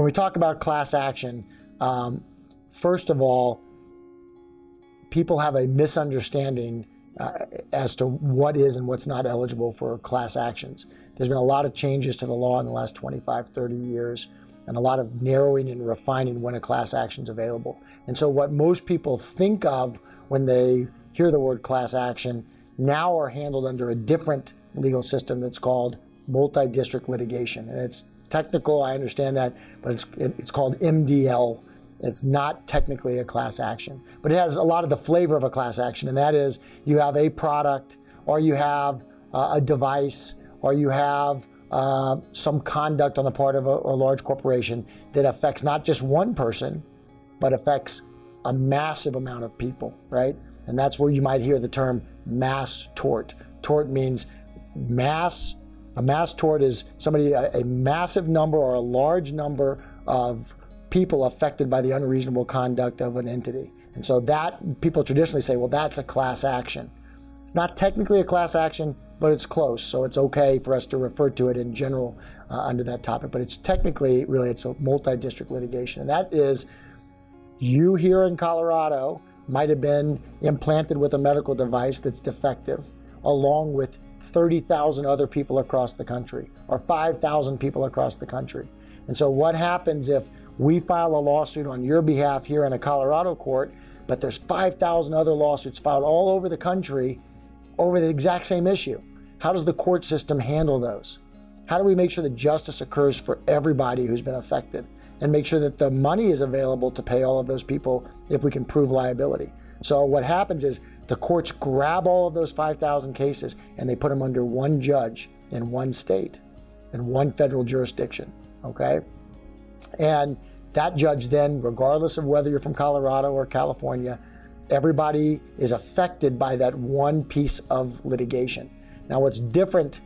when we talk about class action, um, first of all, people have a misunderstanding uh, as to what is and what's not eligible for class actions. There's been a lot of changes to the law in the last 25, 30 years, and a lot of narrowing and refining when a class action is available. And so, what most people think of when they hear the word class action now are handled under a different legal system that's called multi district litigation. And it's technical, I understand that, but it's, it's called MDL it's not technically a class action, but it has a lot of the flavor of a class action, and that is you have a product, or you have uh, a device, or you have uh, some conduct on the part of a, a large corporation that affects not just one person, but affects a massive amount of people, right? And that's where you might hear the term mass tort. Tort means mass. A mass tort is somebody, a, a massive number or a large number of people affected by the unreasonable conduct of an entity. And so that people traditionally say, well, that's a class action. It's not technically a class action, but it's close. So it's okay for us to refer to it in general uh, under that topic. But it's technically, really, it's a multi-district litigation. And that is you here in Colorado might have been implanted with a medical device that's defective, along with 30,000 other people across the country or 5,000 people across the country. And so what happens if we file a lawsuit on your behalf here in a Colorado court, but there's 5,000 other lawsuits filed all over the country over the exact same issue. How does the court system handle those? How do we make sure that justice occurs for everybody who's been affected and make sure that the money is available to pay all of those people if we can prove liability? So what happens is the courts grab all of those 5,000 cases and they put them under one judge in one state in one federal jurisdiction, okay? And that judge then, regardless of whether you're from Colorado or California, everybody is affected by that one piece of litigation. Now, what's different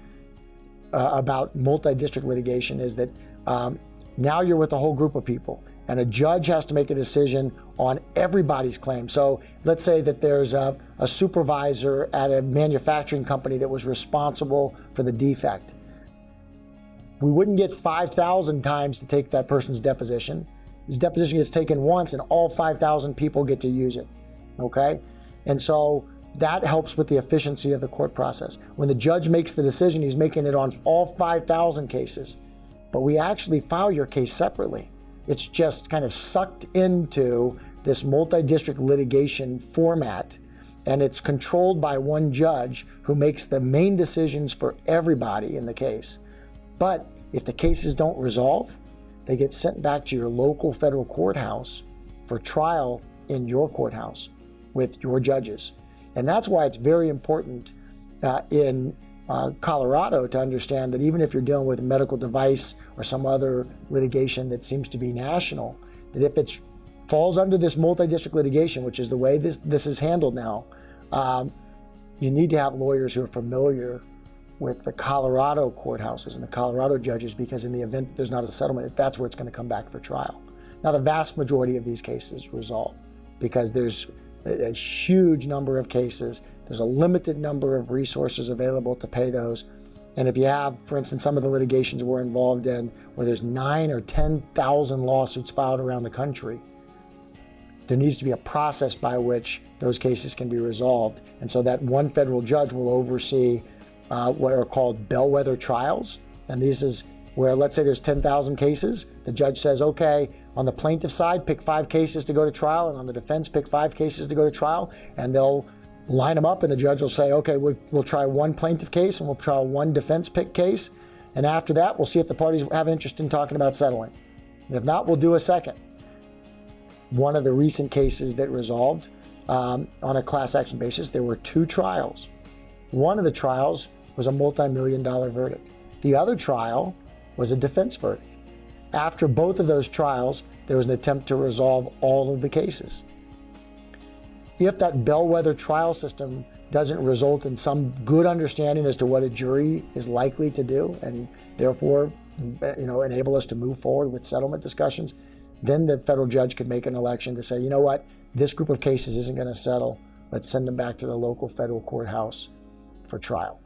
uh, about multi district litigation is that um, now you're with a whole group of people, and a judge has to make a decision on everybody's claim. So, let's say that there's a, a supervisor at a manufacturing company that was responsible for the defect we wouldn't get 5,000 times to take that person's deposition. His deposition gets taken once and all 5,000 people get to use it. Okay? And so that helps with the efficiency of the court process. When the judge makes the decision, he's making it on all 5,000 cases. But we actually file your case separately. It's just kind of sucked into this multi district litigation format, and it's controlled by one judge who makes the main decisions for everybody in the case. But if the cases don't resolve, they get sent back to your local federal courthouse for trial in your courthouse with your judges. And that's why it's very important uh, in uh, Colorado to understand that even if you're dealing with a medical device or some other litigation that seems to be national, that if it falls under this multi-district litigation, which is the way this this is handled now, um, you need to have lawyers who are familiar with the Colorado courthouses and the Colorado judges because in the event that there's not a settlement, that's where it's going to come back for trial. Now, the vast majority of these cases resolve because there's a, a huge number of cases. There's a limited number of resources available to pay those. And if you have, for instance, some of the litigations we're involved in where there's nine or 10,000 lawsuits filed around the country, there needs to be a process by which those cases can be resolved. And so that one federal judge will oversee uh, what are called bellwether trials. And this is where, let's say there's 10,000 cases. The judge says, okay, on the plaintiff side, pick five cases to go to trial, and on the defense, pick five cases to go to trial. And they'll line them up, and the judge will say, okay, we'll, we'll try one plaintiff case and we'll try one defense pick case. And after that, we'll see if the parties have an interest in talking about settling. And if not, we'll do a second. One of the recent cases that resolved um, on a class action basis, there were two trials. One of the trials was a multi million dollar verdict. The other trial was a defense verdict. After both of those trials, there was an attempt to resolve all of the cases. If that bellwether trial system doesn't result in some good understanding as to what a jury is likely to do and therefore you know enable us to move forward with settlement discussions then the federal judge could make an election to say you know what? This group of cases isn't going to settle. Let's send them back to the local federal courthouse for trial